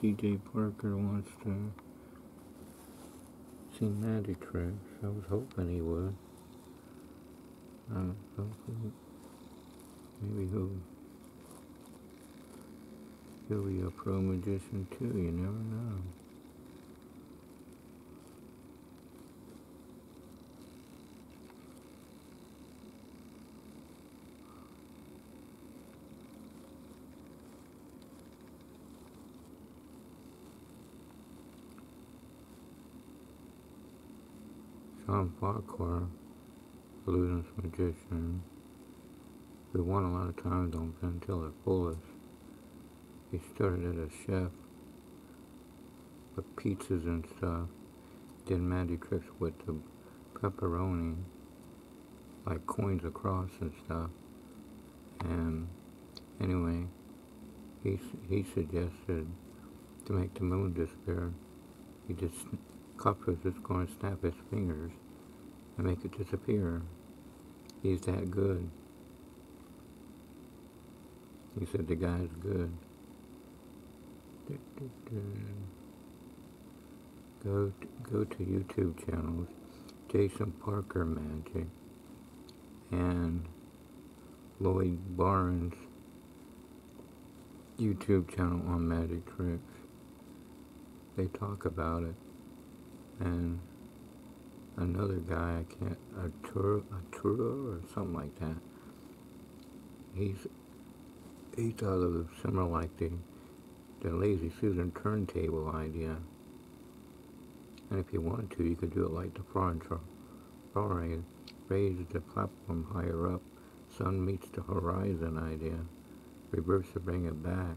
PJ Parker wants to see magic tricks. I was hoping he would. Uh, hopefully, maybe he'll he'll be a pro magician too. You never know. Shawn Farquhar, Luden's magician, who won a lot of times on Penn Teller Fool Us. He started as a chef, with pizzas and stuff, did magic tricks with the pepperoni, like coins across and stuff. And anyway, he, he suggested to make the moon disappear. He just Copper's just going to snap his fingers and make it disappear. He's that good. He said the guy's good. Go to, go to YouTube channels, Jason Parker Magic, and Lloyd Barnes YouTube channel on magic tricks. They talk about it and another guy, I can't, Arturo, Arturo or something like that. He's, he thought of similar like the, the Lazy Susan turntable idea. And if you wanted to, you could do it like the front Ferrari, raise the platform higher up, sun meets the horizon idea, reverse to bring it back.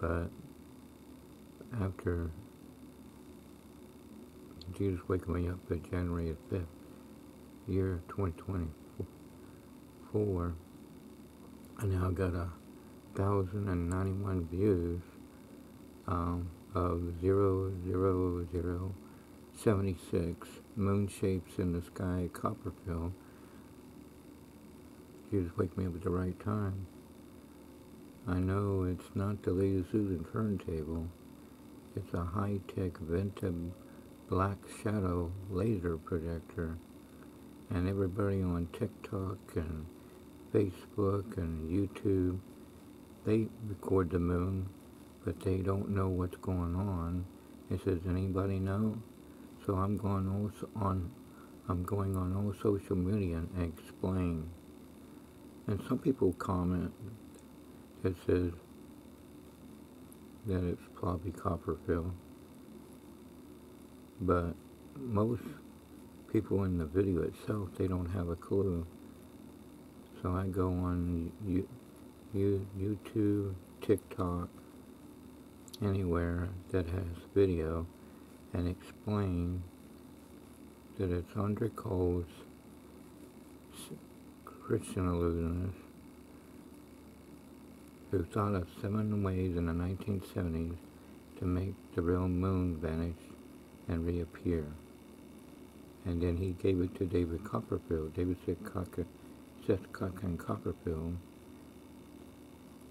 But after Jesus waking me up at January 5th, year 2024. I now got a thousand and ninety-one views um, of zero zero zero seventy six moon shapes in the sky Copperfield. Jesus wake me up at the right time. I know it's not the Lazy Susan turntable. It's a high-tech Ventum black shadow laser projector and everybody on TikTok and Facebook and YouTube they record the moon but they don't know what's going on. It says anybody know? So I'm going also on I'm going on all social media and explain. And some people comment that says that it's probably Copperfield but most people in the video itself, they don't have a clue. So I go on you, you, YouTube, TikTok, anywhere that has video and explain that it's Andre Kole's Christian illusionist who thought of seven ways in the 1970s to make the real moon vanish and reappear. And then he gave it to David Copperfield. David said Cocker, Seth Cochran Copperfield.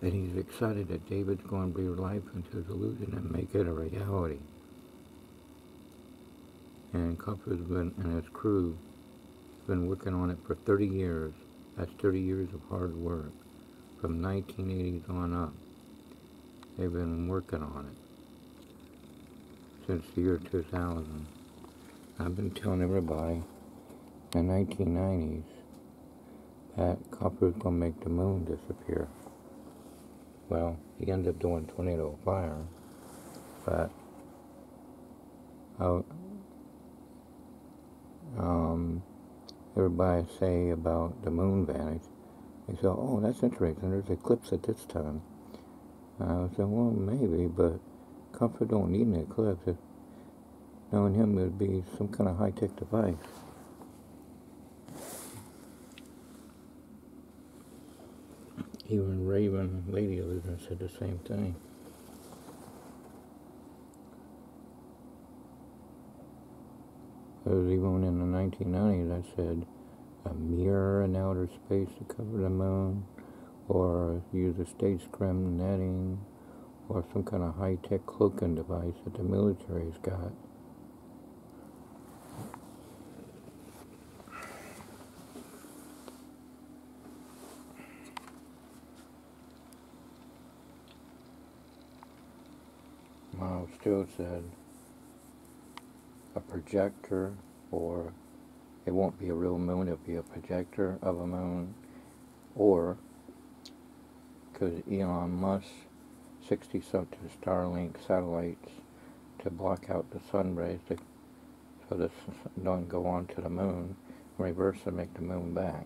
And he's excited that David's going to breathe life into his illusion and make it a reality. And Copperfield's and his crew have been working on it for 30 years. That's 30 years of hard work. From 1980s on up. They've been working on it since the year 2000. I've been telling everybody in the 1990s that copper is going to make the moon disappear. Well, he ended up doing tornado fire, but I, um, everybody say about the moon vanish. They say, oh, that's interesting. There's eclipse at this time. I said, well, maybe, but Comfort don't need an eclipse. If knowing him it would be some kind of high-tech device. Even Raven Lady Illusion said the same thing. was even in the 1990s that said a mirror in outer space to cover the moon, or use a stage scrim netting, or some kind of high-tech cloaking device that the military's got. Miles still said a projector or it won't be a real moon, it'll be a projector of a moon or because Elon Musk 60 something Starlink satellites to block out the sun rays to, so this don't go on to the moon, reverse and make the moon back.